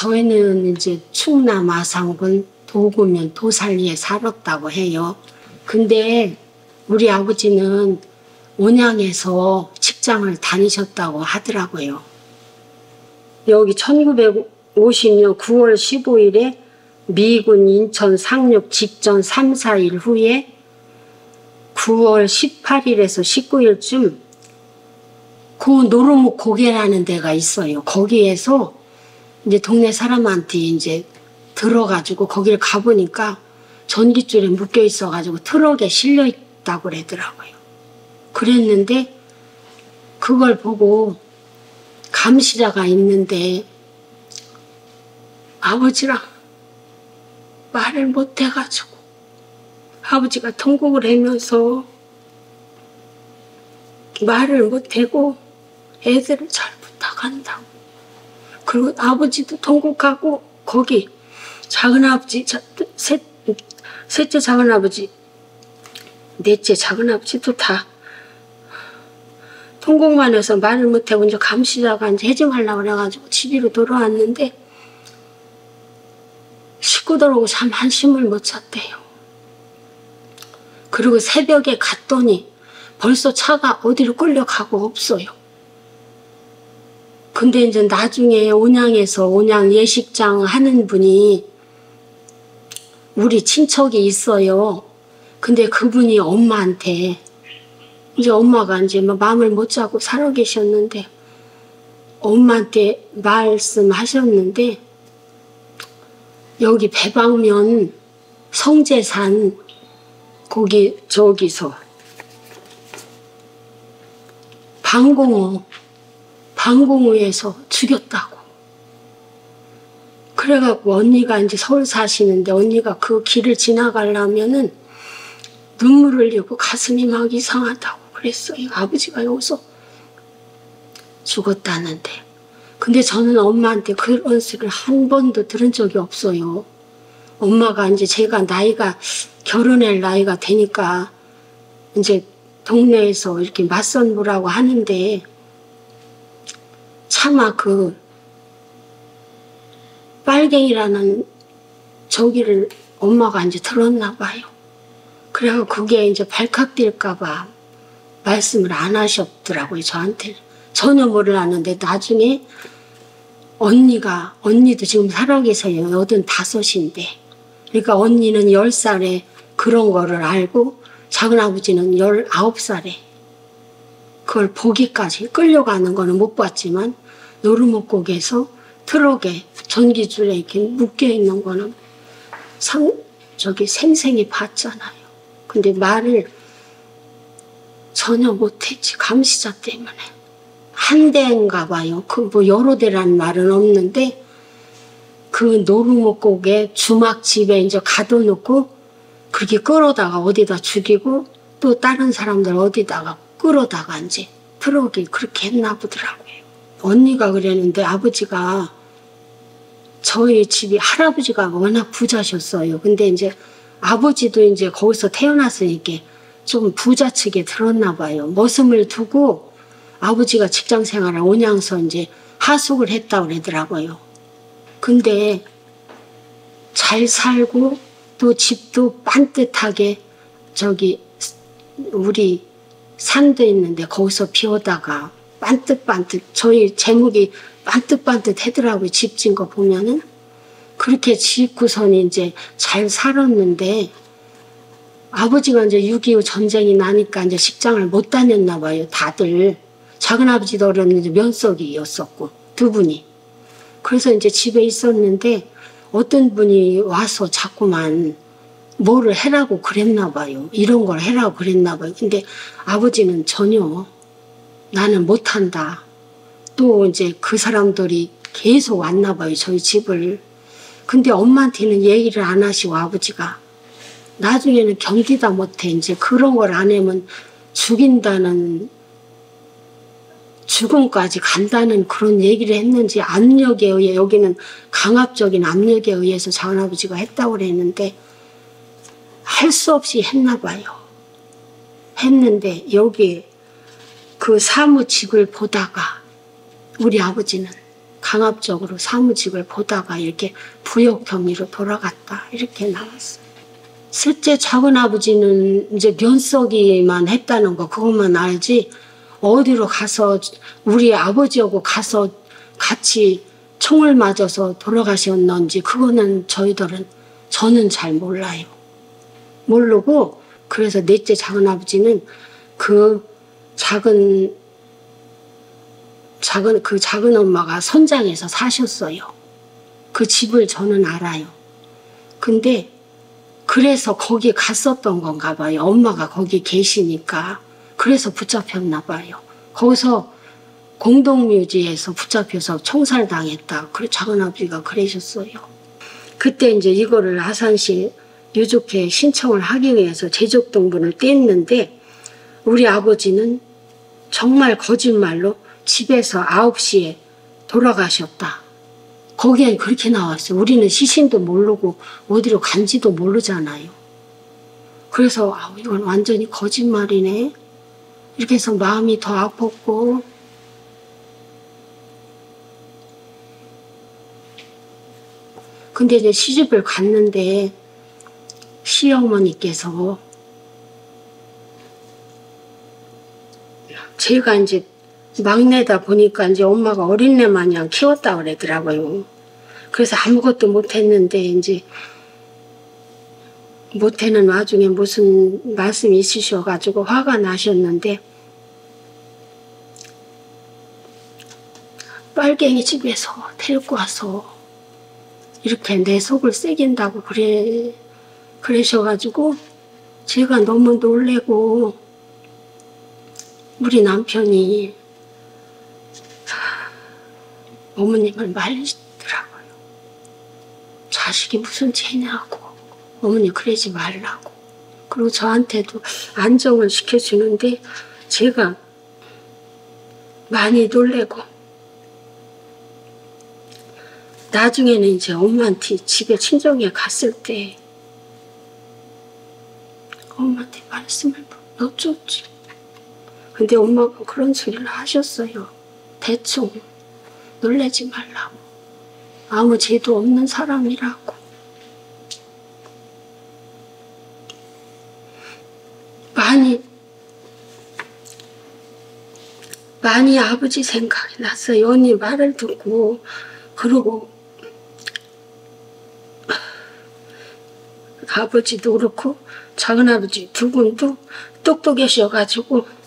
저희는 이제 충남 아산군 도구면 도살리에 살았다고 해요. 근데 우리 아버지는 온양에서 직장을 다니셨다고 하더라고요. 여기 1950년 9월 15일에 미군 인천 상륙 직전 3, 4일 후에 9월 18일에서 19일쯤 그 노르목 고개라는 데가 있어요. 거기에서 이제 동네 사람한테 이제 들어가지고 거기를 가보니까 전기줄에 묶여 있어가지고 트럭에 실려 있다고 그러더라고요. 그랬는데 그걸 보고 감시자가 있는데 아버지랑 말을 못 해가지고 아버지가 통곡을 하면서 말을 못 하고 애들을 잘 부탁한다고. 그리고 아버지도 통곡하고 거기 작은 아버지, 셋, 셋째 작은 아버지, 넷째 작은 아버지도 다 통곡만 해서 말을 못하고 이제 감시자가 이제 해증하려고 그래가지고 집으로 돌아왔는데 식구들하고 참 한심을 못 잤대요. 그리고 새벽에 갔더니 벌써 차가 어디로 끌려가고 없어요. 근데 이제 나중에 온양에서 온양 예식장 하는 분이 우리 친척이 있어요. 근데 그분이 엄마한테 이제 엄마가 이제 뭐 마음을 못 잡고 살아 계셨는데 엄마한테 말씀하셨는데 여기 배방면 성재산 거기 저기서 방공호 방공호에서 죽였다고. 그래갖고 언니가 이제 서울 사시는데 언니가 그 길을 지나가려면은 눈물을 흘리고 가슴이 막 이상하다고 그랬어요. 아버지가 여기서 죽었다는데. 근데 저는 엄마한테 그런 소리를 한 번도 들은 적이 없어요. 엄마가 이제 제가 나이가 결혼할 나이가 되니까 이제 동네에서 이렇게 맞선 보라고 하는데 차마 그 빨갱이라는 저기를 엄마가 이제 들었나 봐요. 그래서 그게 이제 발칵될까봐 말씀을 안 하셨더라고요, 저한테. 전혀 몰랐는데 나중에 언니가, 언니도 지금 살아계세요. 여든 다섯인데. 그러니까 언니는 열 살에 그런 거를 알고 작은 아버지는 열아홉 살에 그걸 보기까지 끌려가는 거는 못 봤지만 노루목곡에서 트럭에 전기줄에 이렇게 묶여 있는 거는 상, 저기 생생히 봤잖아요. 근데 말을 전혀 못했지. 감시자 때문에. 한 대인가 봐요. 그 뭐 여러 대라는 말은 없는데 그 노루목 고개 주막 집에 이제 가둬놓고 그렇게 끌어다가 어디다 죽이고 또 다른 사람들 어디다가 끌어다가 이제 트럭이 그렇게 했나 보더라고요. 언니가 그랬는데 아버지가 저희 집이 할아버지가 워낙 부자셨어요. 근데 이제 아버지도 이제 거기서 태어났으니까 좀 부자 측에 들었나 봐요. 머슴을 두고 아버지가 직장 생활을 온양서 이제 하숙을 했다고 그러더라고요. 근데 잘 살고 또 집도 반듯하게 저기 우리 산도 있는데 거기서 비오다가 반듯반듯 저희 제목이 반듯반듯 하더라고요. 집 진 거 보면은 그렇게 짓고선 이제 잘 살았는데 아버지가 이제 6.25 전쟁이 나니까 이제 직장을 못 다녔나 봐요. 다들 작은 아버지도 어렸는데 면석이었었고 두 분이 그래서 이제 집에 있었는데 어떤 분이 와서 자꾸만 뭐를 해라고 그랬나 봐요. 이런 걸 해라고 그랬나 봐요. 근데 아버지는 전혀 나는 못한다. 또 이제 그 사람들이 계속 왔나 봐요. 저희 집을. 근데 엄마한테는 얘기를 안 하시고 아버지가 나중에는 견디다 못해. 이제 그런 걸 안 하면 죽인다는 죽음까지 간다는 그런 얘기를 했는지 압력에 의해 여기는 강압적인 압력에 의해서 작은아버지가 했다고 그랬는데 할 수 없이 했나 봐요. 했는데 여기 그 사무직을 보다가 우리 아버지는 강압적으로 사무직을 보다가 이렇게 부역 경위로 돌아갔다 이렇게 나왔어요. 셋째 작은 아버지는 이제 면석이만 했다는 거 그것만 알지 어디로 가서 우리 아버지하고 가서 같이 총을 맞아서 돌아가셨는지 그거는 저희들은 저는 잘 몰라요. 모르고 그래서 넷째 작은 아버지는 그 작은 작은 그 작은 엄마가 선장에서 사셨어요. 그 집을 저는 알아요. 근데 그래서 거기 갔었던 건가 봐요. 엄마가 거기 계시니까 그래서 붙잡혔나 봐요. 거기서 공동묘지에서 붙잡혀서 총살당했다. 그래 작은 아버지가 그러셨어요. 그때 이제 이거를 아산시 유족회 신청을 하기 위해서 등본을 뗐는데 우리 아버지는 정말 거짓말로 집에서 9시에 돌아가셨다. 거기엔 그렇게 나왔어요. 우리는 시신도 모르고 어디로 간지도 모르잖아요. 그래서 아, 이건 완전히 거짓말이네. 이렇게 해서 마음이 더 아팠고 근데 이제 시집을 갔는데 시어머니께서 제가 이제 막내다 보니까 이제 엄마가 어린애 마냥 키웠다 그러더라고요. 그래서 아무것도 못했는데 이제 못하는 와중에 무슨 말씀이 있으셔가지고 화가 나셨는데 빨갱이 집에서 데리고 와서 이렇게 내 속을 새긴다고 그래 그러셔가지고 제가 너무 놀래고 우리 남편이 어머님을 말리더라고요. 자식이 무슨 죄냐고 어머니 그러지 말라고 그리고 저한테도 안정을 시켜주는데 제가 많이 놀래고 나중에는 이제 엄마한테 집에 친정에 갔을 때 엄마한테 말씀을 여쭙지. 근데 엄마가 그런 소리를 하셨어요. 대충 놀래지 말라고. 아무 죄도 없는 사람이라고. 많이 많이 아버지 생각이 났어요. 언니 말을 듣고 그러고 아버지도 그렇고 작은아버지 두 분도 똑똑하셔가지고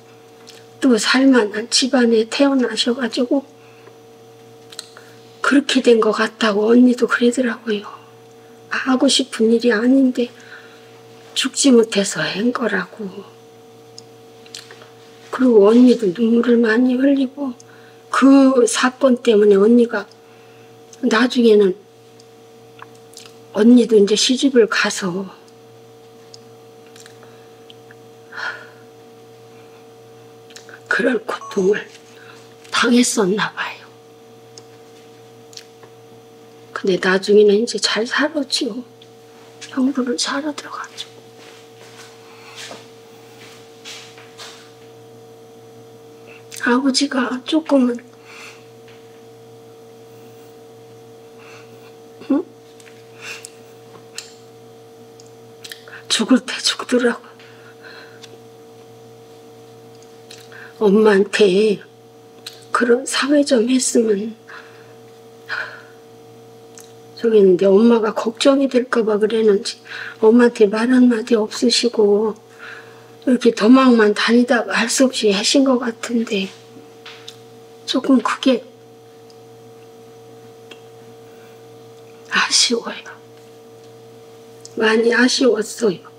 또 살만한 집안에 태어나셔가지고 그렇게 된 것 같다고 언니도 그러더라고요. 하고 싶은 일이 아닌데 죽지 못해서 한 거라고. 그리고 언니도 눈물을 많이 흘리고 그 사건 때문에 언니가 나중에는 언니도 이제 시집을 가서 그런 고통을 당했었나 봐요. 근데 나중에는 이제 잘 살았지요. 형부를 잘 얻어가지고. 아버지가 조금은 응? 죽을 때 죽더라고. 엄마한테 그런 사회 좀 했으면 저기 있는데 엄마가 걱정이 될까봐 그랬는지 엄마한테 말 한마디 없으시고 이렇게 도망만 다니다가 할 수 없이 하신 것 같은데 조금 그게 아쉬워요. 많이 아쉬웠어요.